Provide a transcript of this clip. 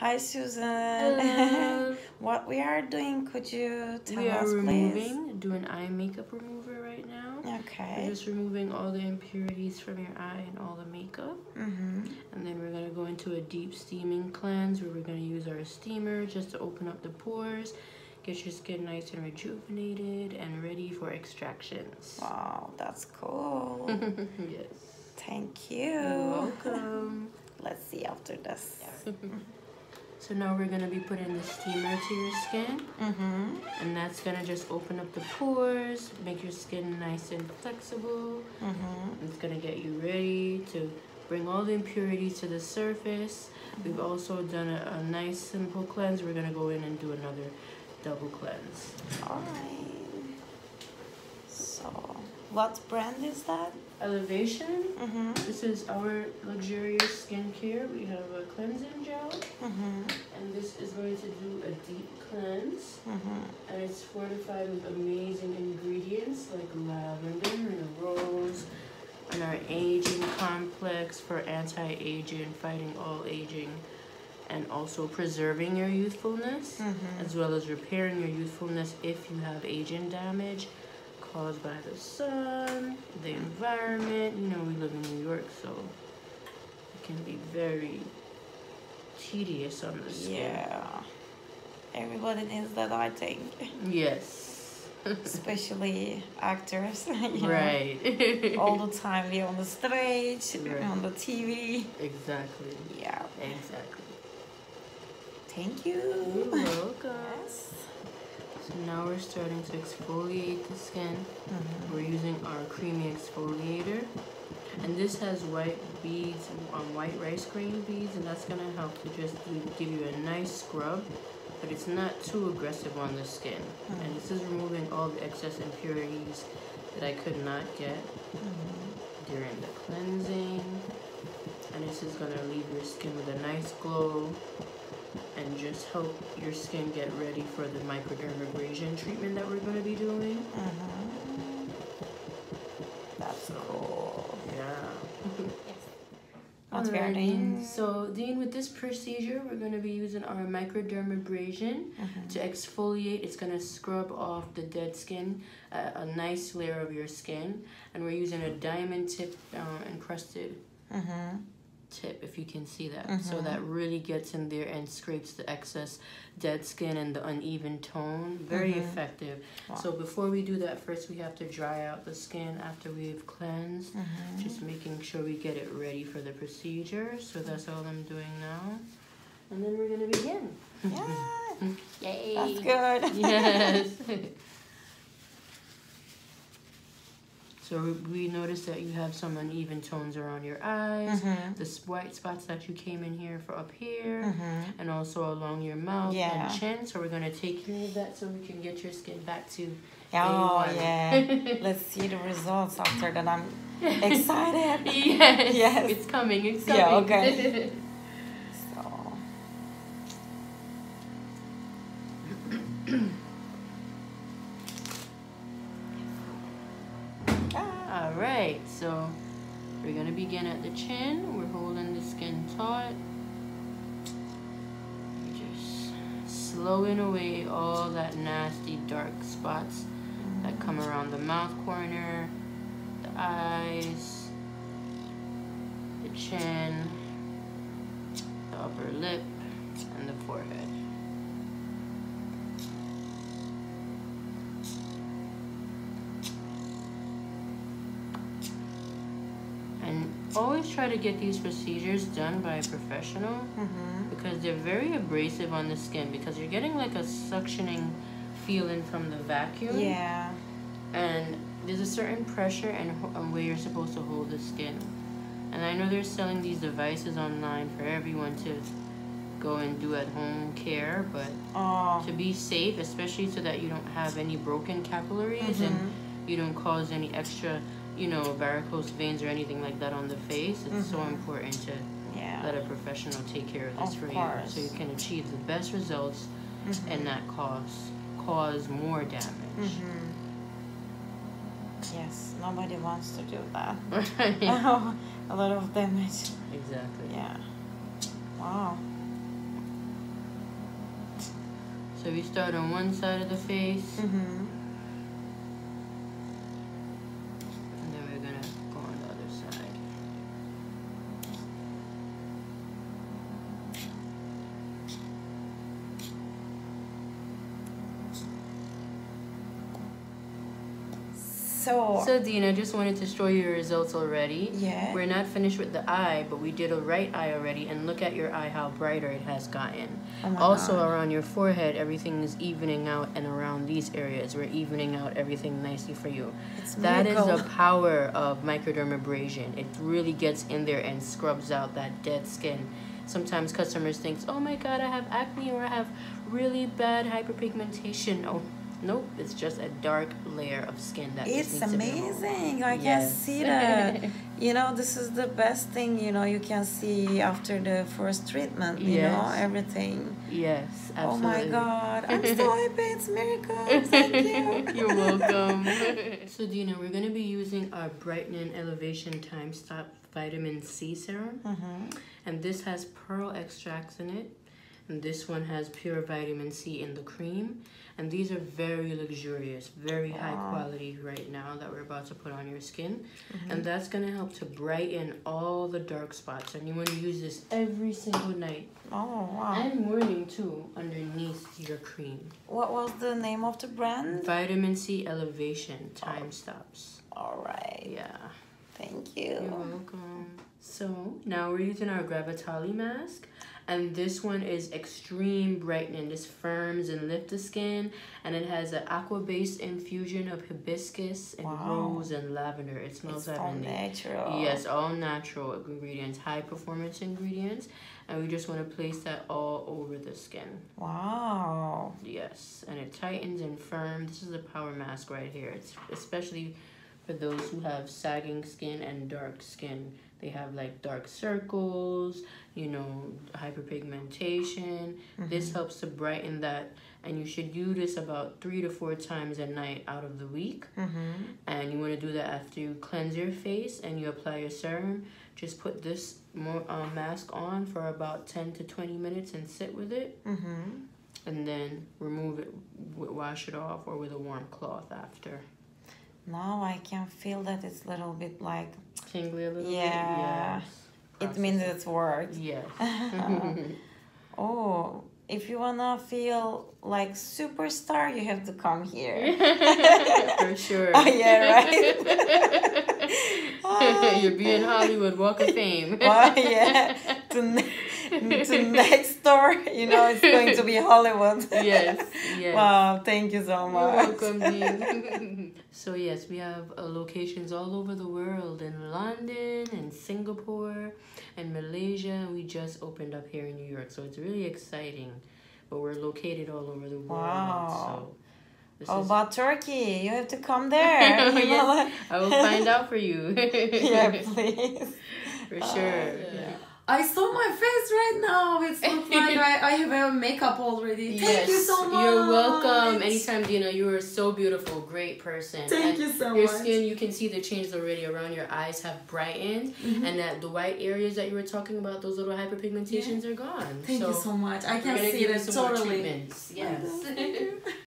Hi, Susan. Hello. what we are doing, could you tell we are us, removing, doing eye makeup remover right now. please? We're Okay. just removing all the impurities from your eye and all the makeup. Mm-hmm. And then we're gonna go into a deep steaming cleanse where we're gonna use our steamer just to open up the pores, get your skin nice and rejuvenated and ready for extractions. Wow, that's cool. yes. Thank you. You're you. welcome. Let's see after this. So now we're gonna be putting the steamer to your skin. Mm-hmm. And that's gonna just open up the pores, make your skin nice and flexible. Mm-hmm. It's gonna get you ready to bring all the impurities to the surface. We've also done a, a nice simple cleanse. We're gonna go in and do another double cleanse. All right. So, what brand is that? Elevatione. Mm-hmm. This is our luxurious skincare. We have a cleansing gel, Mm-hmm. and this is going to do a deep cleanse. Mm-hmm. And it's fortified with amazing ingredients like lavender and rose and our aging complex for anti-aging, fighting all aging, and also preserving your youthfulness, Mm-hmm. as well as repairing your youthfulness if you have aging damage caused by the sun, the environment. You know, we live in New York, so it can be very tedious on the skin. Yeah. Everybody needs that, I think. Yes. Especially actors. right. All the time we on the stage, Right. on the TV. exactly. Yeah. Exactly. Thank you. You're welcome. Yes. So now we're starting to exfoliate the skin. Mhm. We're using our creamy exfoliator. And this has white beads, um, white rice grain beads, and that's gonna help to just give you a nice scrub, but it's not too aggressive on the skin. And this is removing all the excess impurities that I could not get Mhm. during the cleansing. And this is gonna leave your skin with a nice glow and just help your skin get ready for the microdermabrasion treatment that we're gonna be doing. Mhm. That's cool. Yeah. We are Alrighty. doing? So, Dean, with this procedure, we're gonna be using our microdermabrasion Mhm. to exfoliate. It's gonna scrub off the dead skin, uh, a nice layer of your skin, and we're using a diamond tip uh, encrusted Mhm. Tip if you can see that so Mhm. that really gets in there and scrapes the excess dead skin and the uneven tone very Mhm. effective Wow. so before we do that first we have to dry out the skin after we've cleansed Mhm. just making sure we get it ready for the procedure so that's all i'm doing now and then we're gonna begin Yeah. yay That's good. yes so we noticed that you have some uneven tones around your eyes Mhm. the white spots that you came in here for up here Mhm. and also along your mouth Yeah. and chin. So we're gonna take care of that so we can get your skin back to Oh A1. yeah. Let's see the results after that. I'm excited. yes, Yes. it's coming. It's coming. Yeah, okay. right. So we're gonna begin at the chin. We're holding the skin taut. Just slowing away all that nasty dark spots that come around the mouth corner, the eyes, the chin, the upper lip, and the forehead. And always try to get these procedures done by a professional mhm. because they're very abrasive on the skin because you're getting like a suctioning feeling from the vacuum Yeah. and there's a certain pressure and and where you're supposed to hold the skin. And I know they're selling these devices online for everyone to go and do at home care, but Oh. to be safe, especially so that you don't have any broken capillaries and Mhm. you don't cause any extra, you know, varicose veins or anything like that on the face, it's so Mhm. important to Yeah. let a professional take care of this Of for course. you so you can achieve the best results Mhm. and not cause cause more damage. Mhm. Yes, nobody wants to do that. A lot of damage. Exactly. Yeah. Wow. So we start on one side of the face. Mm-hmm. And then we're gonna go on the other side. So, So Dina, just wanted to show you your results already. yeah. We're not finished with the eye, but we did a right eye already, and look at your eye how brighter it has gotten. Oh Also God. around your forehead, everything is evening out, and around these areas, we're evening out everything nicely for you. it's That is the power of microdermabrasion. It really gets in there and scrubs out that dead skin. Sometimes customers think, "Oh my God, I have acne or I have really bad hyperpigmentation." Oh, nope, it's just a dark layer of skin that It's needs to be removed. amazing. I can Yes. see that. you know, this is the best thing, you know, you can see after the first treatment, you know, everything. Yes, Oh my God. I'm so happy. It's miracle. Thank you. You're welcome. so Dina, we're gonna be using our brightening Elevatione time stop vitamin C serum. Mm-hmm. And this has pearl extracts in it. And this one has pure vitamin C in the cream. And these are very luxurious, very high quality right now that we're about to put on your skin. Mm-hmm. And that's gonna help to brighten all the dark spots. And you wanna use this every single night Oh, wow. and morning too, underneath your cream. What was the name of the brand? Vitamin C Elevatione time stops. All right. Yeah. Thank you. You're welcome. So now we're using our Gravitali mask. And this one is extreme brightening. This firms and lifts the skin. And it has an aqua-based infusion of hibiscus and Wow. rose and lavender. It smells It's all natural. Yes, all natural ingredients, high performance ingredients. And we just want to place that all over the skin. Wow. Yes, and it tightens and firm. This is a power mask right here. It's especially for those who have sagging skin and dark skin. They have like dark circles, you know, hyperpigmentation. This helps to brighten that, and you should do this about three to four times a night out of the week. Mm-hmm. And you want to do that after you cleanse your face and you apply your serum. Just put this more uh, mask on for about ten to twenty minutes and sit with it Mm-hmm. and then remove it, w- wash it off, or with a warm cloth after. Now I can feel that it's a little bit like Tingly a little Yeah. bit. it means it's worked. Yes. Oh, if you wanna feel like superstar, you have to come here. For sure. Oh, yeah, right. Oh, You'll be in Hollywood Walk of Fame. Oh yeah, to, to next door, you know, it's going to be Hollywood. yes. Yes. Wow, thank you so much. You're welcome, so yes, we have uh, locations all over the world in London and Singapore and Malaysia. and We just opened up here in New York, so it's really exciting. But we're located all over the world. Wow. So this How is- about Turkey? You have to come there. Yes, I will find out for you. yeah, please. for sure. yeah. I saw my face right now. It's looks like I, I have a makeup already. Thank you so much. You're welcome. Anytime, Dina. You are so beautiful. Great person. Thank And you so Your much. Your skin, you can see the changes already around your eyes have brightened, Mm-hmm. and that the white areas that you were talking about, those little hyperpigmentations are gone. Thank so you so much. I can see it totally. Yes.